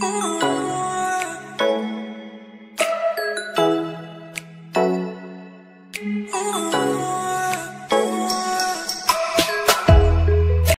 Ooh. Ooh.